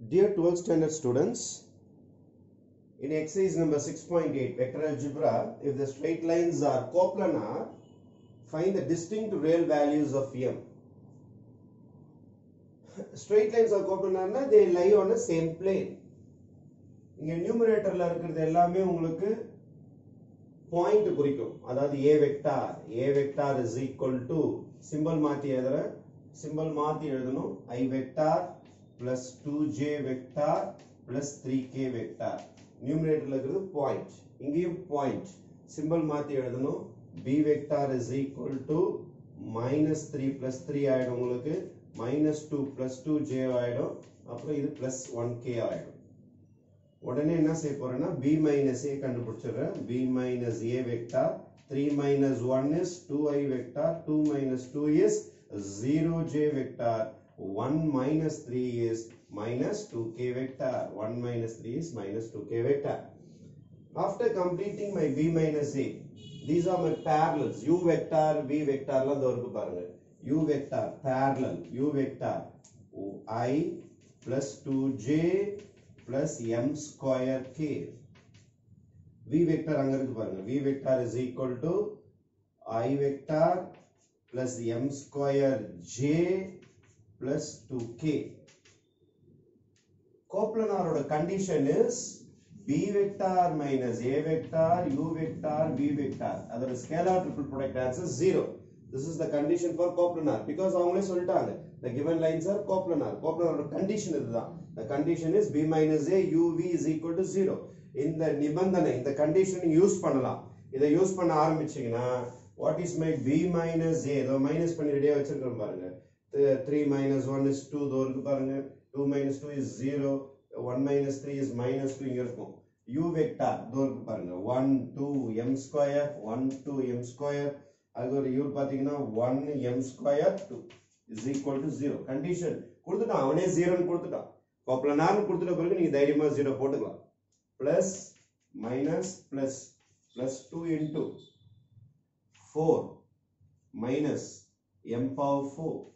Dear 12th standard students, in exercise number 6.8 vector algebra, if the straight lines are coplanar, find the distinct real values of m. Straight lines are coplanar, they lie on the same plane. இங்க நியூமரேட்டர்ல இருக்கிறது எல்லாமே உங்களுக்கு point குறிக்கும் அதாவது a vector a vector is equal to simple மாத்தி எழுதுற simple மாத்தி எழுதணும் i vector plus two j vector plus three k vector நியூமரேட்டர்ல இருக்கிறது பாயிண்ட் இங்கேயும் பாயிண்ட் சிம்பிள் மாற்றி எழுதணும். B vector is equal to minus three plus three ஆகிடும் உங்களுக்கு. Minus two plus two j ஆகிடும் அப்புறம் இது ப்ளஸ் ஒன் கே ஆகிடும் உடனே என்ன செய்ய போகிறேன்னா B minus A கண்டுபிடிச்சிடுறேன். B minus a vector three minus one is two i vector two minus two is zero j vector one minus three is minus two k vector one minus three is minus two k vector after completing my b minus a these are my parallels u vector v vector லாம் இதோ இருக்கு பாருங்க u vector parallel u vector i plus 2j plus m square k v vector அங்க இருக்கு பாருங்க v vector is equal to i vector plus m square j plus 2k கோப்லனாரோட condition is b vector minus a vector u vector b vector அதோட scalar triple product answer 0 this is the condition for coplanar because அவங்களே சொல்லிட்டாங்க the given lines are coplanar coplanar condition இதுதான் the condition is b minus a u v is equal to 0 இந்த நிபந்தனை இந்த condition use பண்ணலாம் இதை use பண்ண ஆரம்பிச்சீங்கன்னா what is my b minus a இதோ மைனஸ் பண்ணி ரெடியா வச்சிருக்கோம் பாருங்க 3 minus 1 is 2 இதோ இருக்கு பாருங்க 2 minus 2 is 0 1 minus 3 is minus 2 இங்க இருக்கும் u vector இதோ இருக்கு பாருங்க 1 2 m square 1 2 m square அதுக்கு ஒரு u பாத்தீங்கன்னா 1 m square 2 is equal to 0 condition கொடுத்துட்டான் அவனே 0 னு கொடுத்துட்டான் கோப்லனார்னு கொடுத்துட்ட பிறகு நீங்க தைரியமா 0 போட்டுக்கலாம் plus minus plus plus 2 into 4 minus m power 4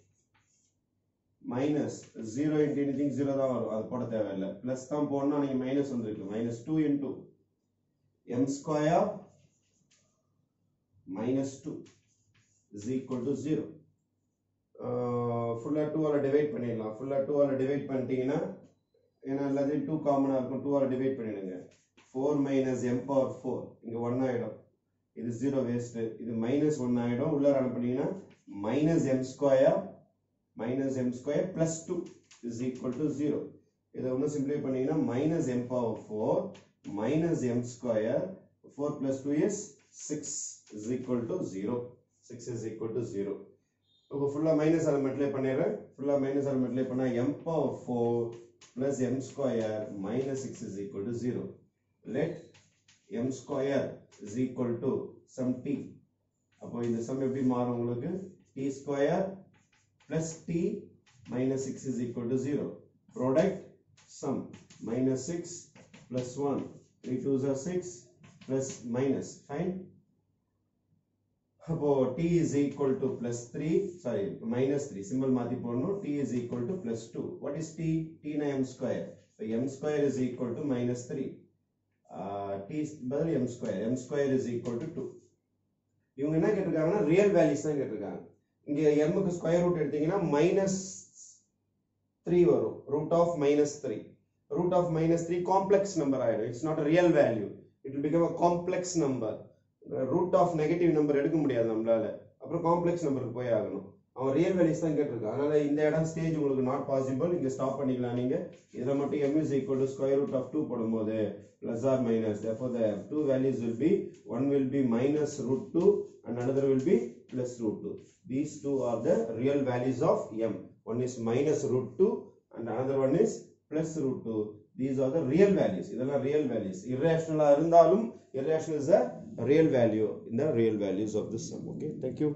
minus zero into anything zero தான் வரும். அது போட தேவையில்லை. ப்ளஸ் தான் போடணும் நீங்கள் மைனஸ் வந்திருக்கு minus two into m square minus two is equal to zero ஃபுல்லாக டூவால் டிவைட் பண்ணிடலாம். ஃபுல்லாக டூவால் டிவைட் பண்ணிட்டீங்கன்னா ஏன்னா எல்லாத்தையும் டூ காமனாக இருக்கும். டூவால் டிவைட் பண்ணிடுங்க. Four minus m power four இங்கே ஒன் ஆகிடும் இது ஜீரோ வேஸ்ட்டு இது மைனஸ் ஒன் ஆகிடும் உள்ளார அனுப்புனீங்கன்னா minus m square minus m square plus 2 is equal to 0. இதை ஒன்றும் சிம்பிளை பண்ணீங்கன்னா minus m power 4 minus m square 4 plus 2 is 6 is equal to 0. 6 is equal to 0. இப்போ ஃபுல்லாக மைனஸ் எலமெண்ட்லே பண்ணிடுறேன் ஃபுல்லாக மைனஸ் எலமெண்ட்லே பண்ணால் m power 4 plus m square minus 6 is equal to 0. Let m square is equal to some t. அப்போ இந்த some எப்படி மாறும் உங்களுக்கு t square plus t minus 6 is equal to 0. Product sum minus 6 plus 1. 3 2s are 6 plus minus. Fine. அப்போ t is equal to plus 3 sorry minus 3 symbol மாத்தி போடணும் t is equal to plus 2 what is t t na m square so m square is equal to minus 3 uh, t பதில் m square m square is equal to 2 இவங்க என்ன கேட்டிருக்காங்கன்னா real values தான் கேட்டிருக்காங்க இங்கே எம்முக்கு square root எடுத்தீங்கன்னா minus three வரும். Root of minus three root of minus three complex number ஆயிடும். It's not real value it will become a complex number root of negative number எடுக்க முடியாது நம்மளால. அப்புறம் காம்ப்ளெக்ஸ் நம்பருக்கு போய் ஆகணும். அவன் ரியல் வேல்யூஸ் தான் கேட்டிருக்கான் அதனால இந்த இடம் ஸ்டேஜ் உங்களுக்கு நாட் பாசிபிள் இங்கே ஸ்டாப் பண்ணிக்கலாம் நீங்கள் இதில் மட்டும் m equal to square root of two போடும்போது plus or minus therefore the two values will be one will be minus root two and another will be plus root two these two are the real values of m one is minus root two and another one is plus root two these are the real values இதெல்லாம் real values இரேஷனலாக இருந்தாலும் irrational is a real value இந்த real values of this sum okay thank you